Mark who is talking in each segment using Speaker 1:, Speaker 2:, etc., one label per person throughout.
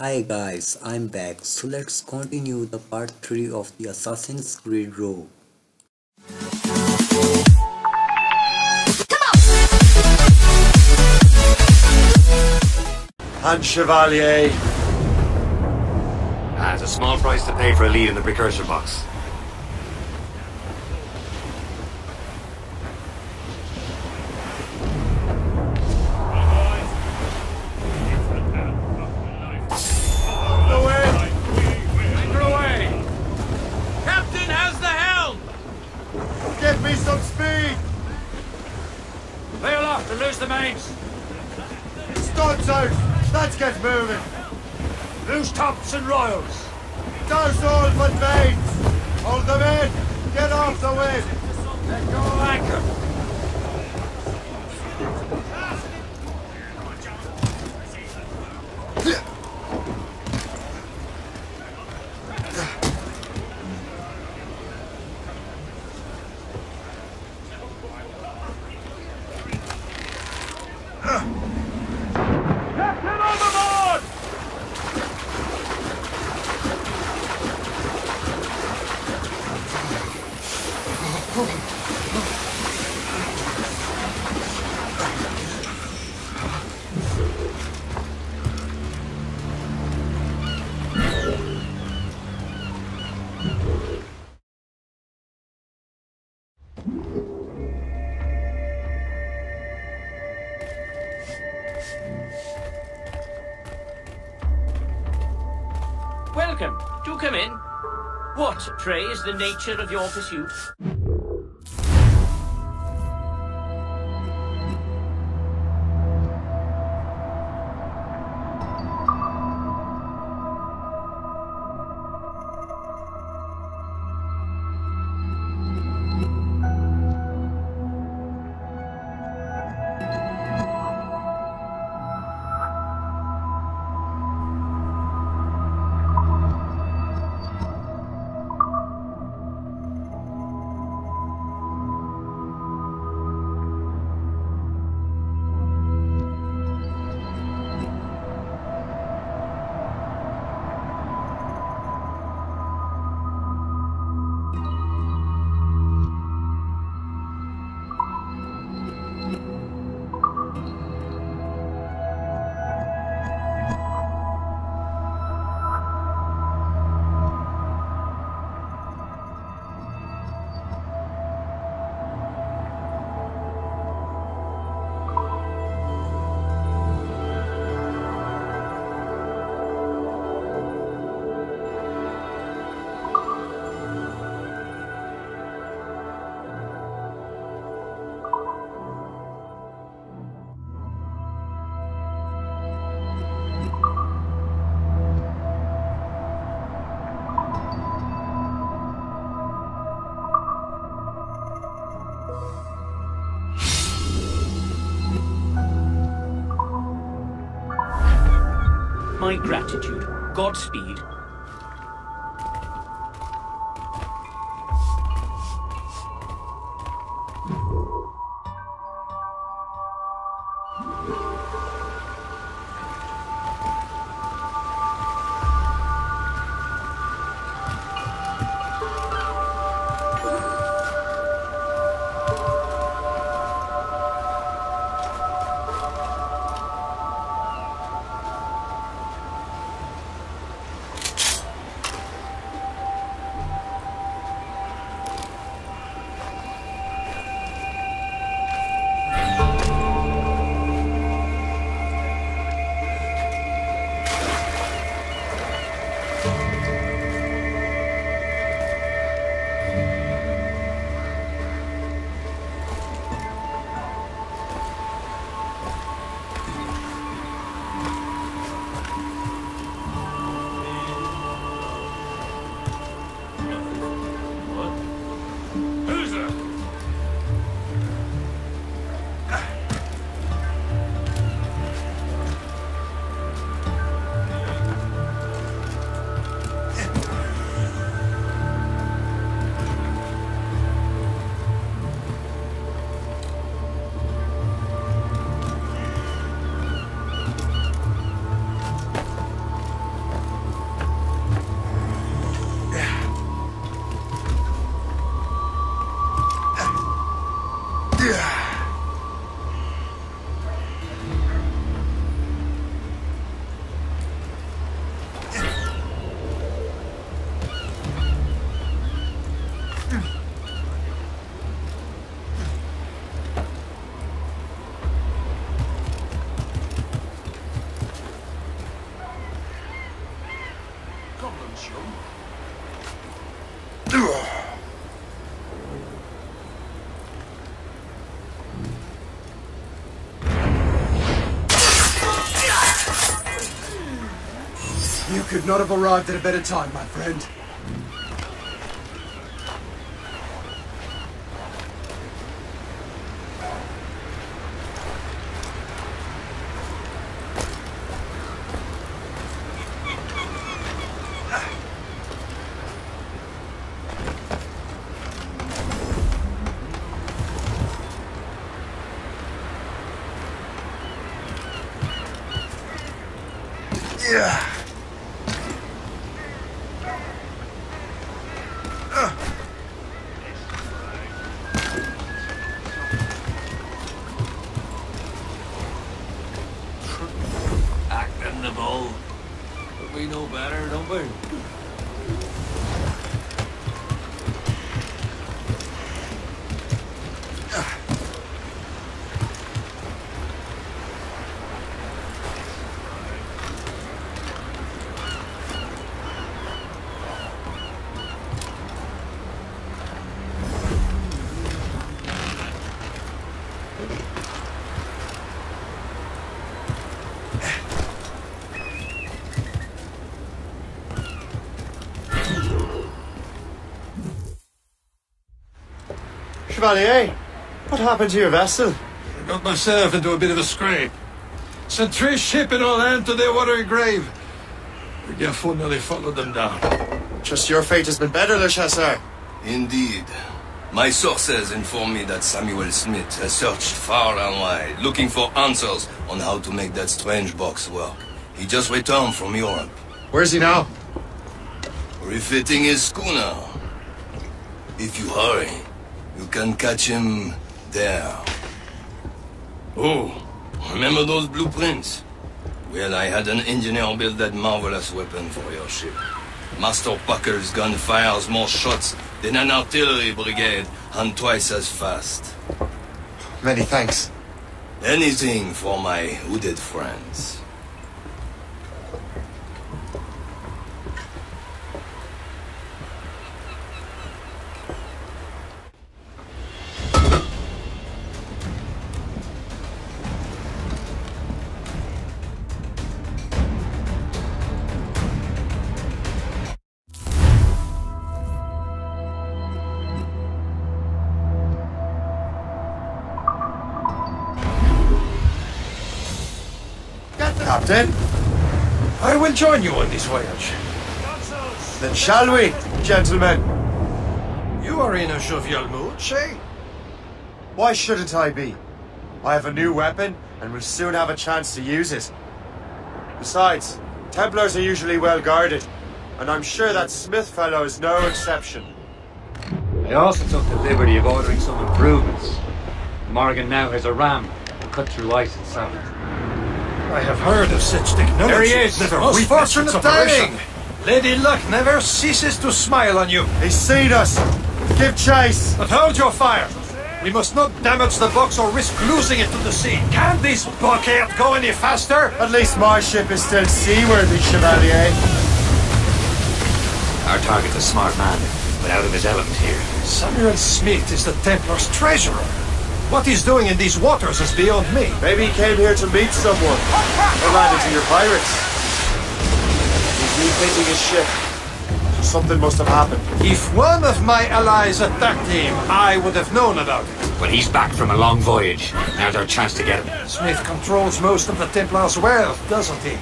Speaker 1: Hi guys, I'm back. So let's continue the part 3 of the Assassin's Creed Rogue.
Speaker 2: Hand Chevalier.
Speaker 3: Ah, it's a small price to pay for a lead in the precursor box.
Speaker 4: To lose the mains!
Speaker 2: Studs out! Let's get moving!
Speaker 4: Loose tops and royals!
Speaker 2: Douse all but mains! Hold them in! Get off the wind!
Speaker 4: Let go anchor!
Speaker 5: Pray, the nature of your pursuit? My gratitude. Godspeed.
Speaker 2: Not have arrived at a better time, my friend. Yeah.
Speaker 6: Acting the bull. But we know better, don't we?
Speaker 2: Chevalier, eh? what happened to your vessel?
Speaker 7: I got myself into a bit of a scrape. Sent three ship in all land to their watery grave. The Gaffo nearly followed them down.
Speaker 2: Just your fate has been better, Le Chasseur.
Speaker 8: Indeed. My sources inform me that Samuel Smith has searched far and wide, looking for answers on how to make that strange box work. He just returned from Europe,
Speaker 2: Where's he now?
Speaker 8: refitting his schooner. If you hurry, you can catch him there. Oh, remember those blueprints? Well, I had an engineer build that marvelous weapon for your ship. Master Puckle's gun fires more shots than an artillery brigade and twice as fast.
Speaker 2: Many thanks.
Speaker 8: Anything for my hooded friends.
Speaker 2: Captain,
Speaker 7: I will join you on this voyage.
Speaker 2: then shall we, gentlemen?
Speaker 7: You are in a jovial mood, Shay?
Speaker 2: Why shouldn't I be? I have a new weapon and will soon have a chance to use it. Besides, Templars are usually well guarded, and I'm sure that Smith fellow is no exception.
Speaker 3: I also took the liberty of ordering some improvements. Morrigan now has a ram to cut through ice and sand.
Speaker 7: I have heard of such technology.
Speaker 3: There he is.
Speaker 7: Never
Speaker 3: Most
Speaker 7: witnessed
Speaker 3: fortunate timing.
Speaker 7: Lady Luck never ceases to smile on you.
Speaker 2: He's seen us! Give chase!
Speaker 7: But hold your fire. We must not damage the box or risk losing it to the sea. Can this blockade go any faster?
Speaker 2: At least my ship is still seaworthy, Chevalier.
Speaker 3: Our target's a smart man, but out of his element here.
Speaker 7: Samuel Smith is the Templar's treasurer. What he's doing in these waters is beyond me.
Speaker 2: Maybe he came here to meet someone. Or ran into your pirates. He's refitting his ship. So something must have happened.
Speaker 7: If one of my allies attacked him, I would have known about it.
Speaker 3: But he's back from a long voyage. Now's our chance to get him.
Speaker 7: Smith controls most of the Templar's wealth, doesn't he?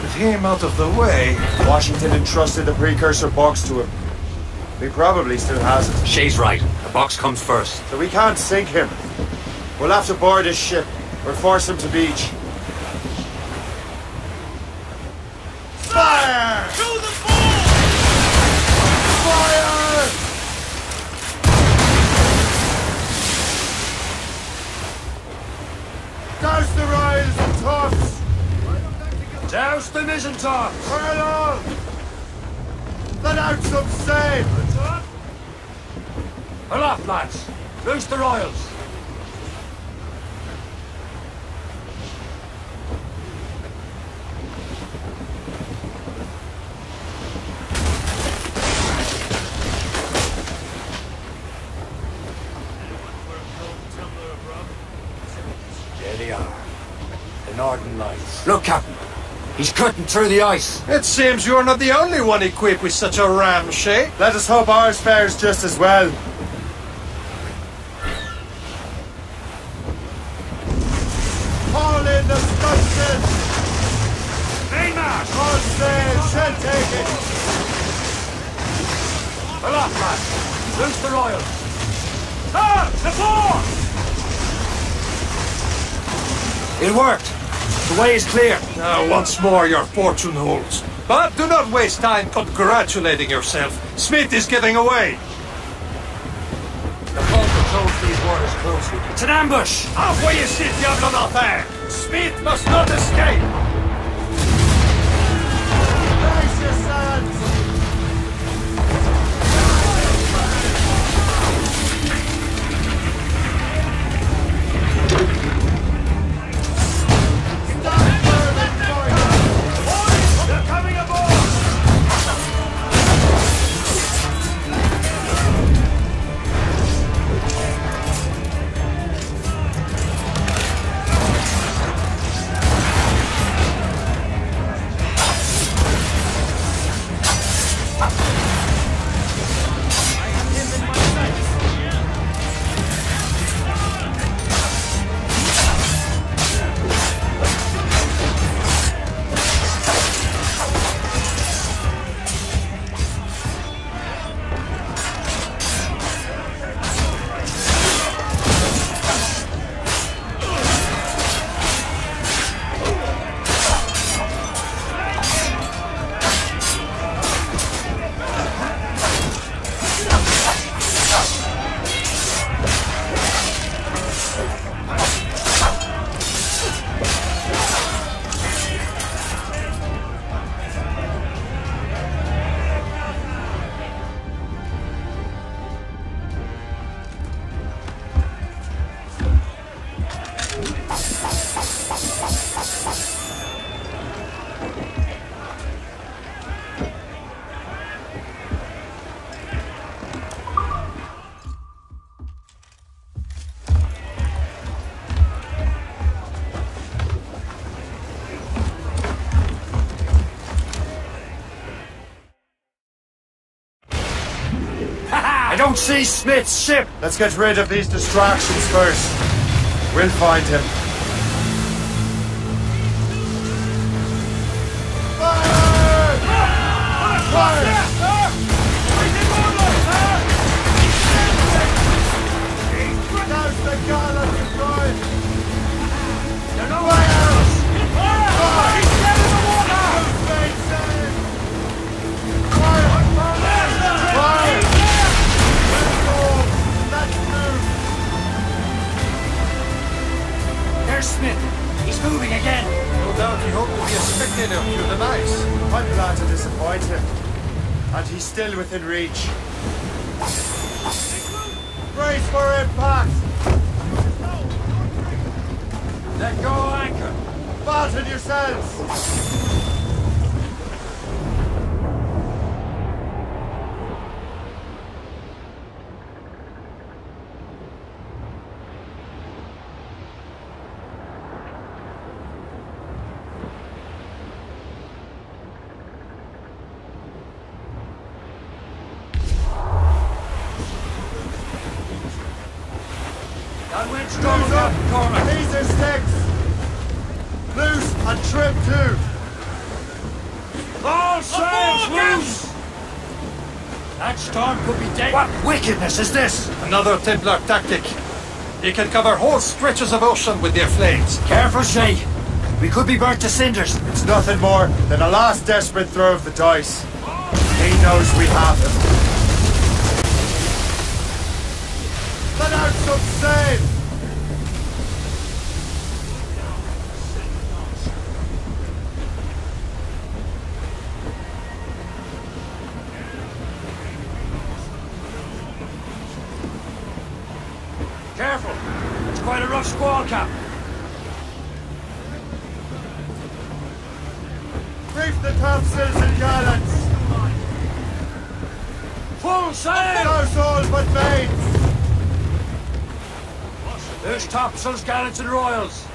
Speaker 7: With him out of the way,
Speaker 2: Washington entrusted the precursor box to him. He probably still has it.
Speaker 3: Shay's right. The box comes first.
Speaker 2: So we can't sink him. We'll have to board his ship or force him to beach. Fire! To the Fire! Douse the royals and tops!
Speaker 7: douse the mizzen top!
Speaker 2: Fire on! Let out some sail!
Speaker 6: Pull up, lads. Loose the royals. There they are. The Northern Lights.
Speaker 3: Look, Captain. He's cutting through the ice.
Speaker 7: It seems you're not the only one equipped with such a ram shape.
Speaker 2: Let us hope ours fares just as well.
Speaker 3: Loose the royals. Ah! The fore! It worked. The way is clear.
Speaker 7: Now, once more, your fortune holds. But do not waste time congratulating yourself. Smith is getting away.
Speaker 3: The Pope controls these waters closely. It's an ambush!
Speaker 7: Where you sit, Diablo d'Enfer! Smith must not escape!
Speaker 3: Don't see Smith's ship!
Speaker 2: Let's get rid of these distractions first. We'll find him. Now's the gallant deployed!
Speaker 3: Moving again.
Speaker 7: No doubt he hoped to be a spectator through the night.
Speaker 2: I'm to disappoint him. And he's still within reach. Brace for impact!
Speaker 3: Let go anchor.
Speaker 2: Batten yourselves!
Speaker 3: Downwind
Speaker 2: Loose
Speaker 3: struggle,
Speaker 2: up!
Speaker 3: Captain Cormac.
Speaker 2: These are sticks! Loose and trim too!
Speaker 3: All sails loose! That storm could be dead. What wickedness is this?
Speaker 7: Another Templar tactic. They can cover whole stretches of ocean with their flames.
Speaker 3: Careful, Shay. We could be burnt to cinders.
Speaker 2: It's nothing more than a last desperate throw of the dice. He knows we have him. Let out some sail!
Speaker 3: up!
Speaker 2: Reef the topsails and gallants!
Speaker 3: Full sail!
Speaker 2: Those all but mates!
Speaker 3: There's topsails, gallants and royals!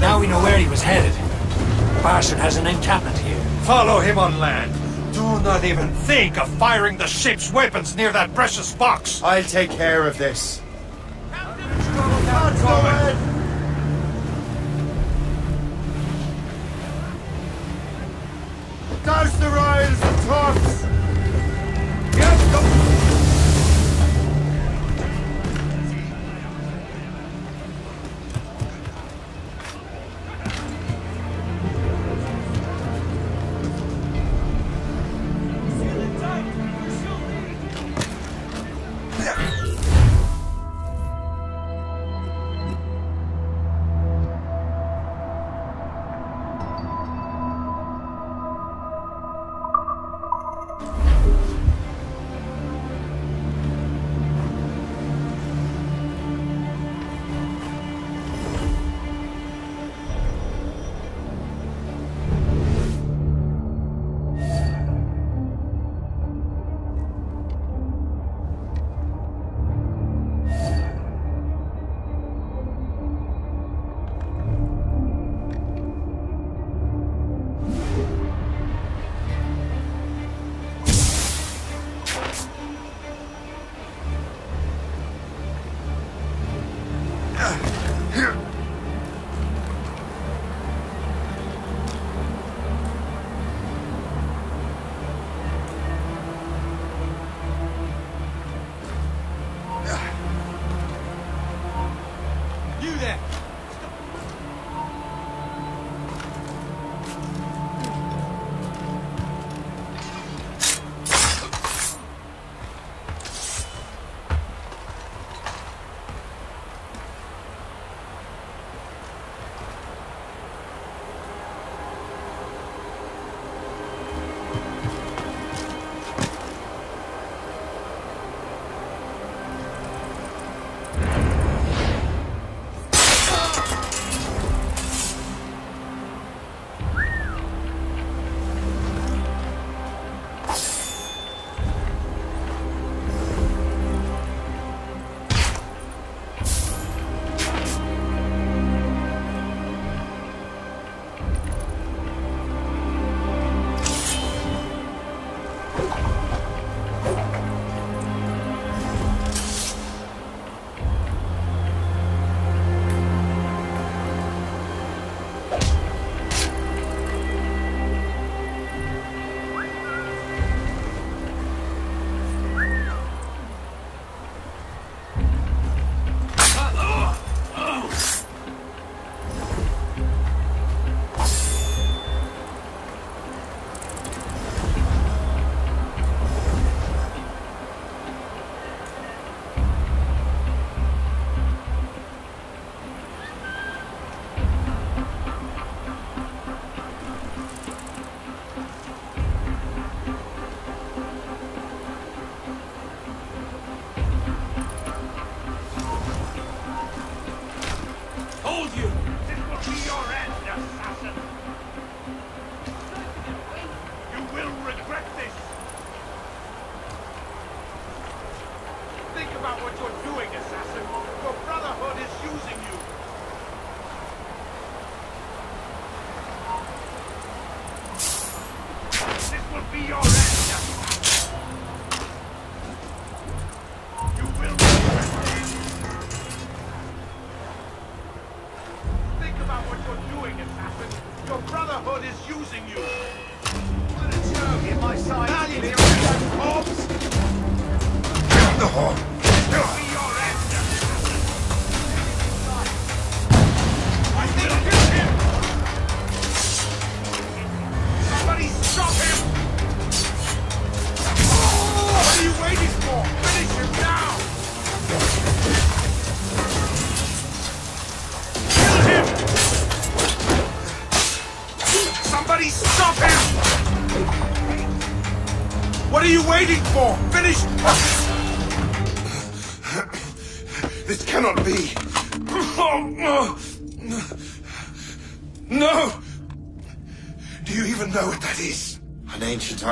Speaker 3: Now we know where he was headed. Barson has an encampment
Speaker 7: Follow him on land. Do not even think of firing the ship's weapons near that precious box.
Speaker 6: I'll take care of this.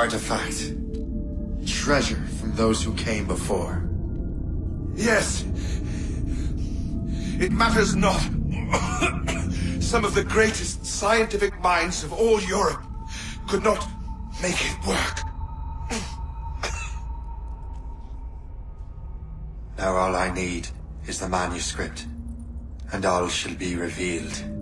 Speaker 6: artifact. Treasure from those who came before.
Speaker 7: Yes. It matters not.
Speaker 6: Some of the greatest scientific minds of all Europe could not make it work.
Speaker 2: now all I need is the manuscript, and all shall be revealed.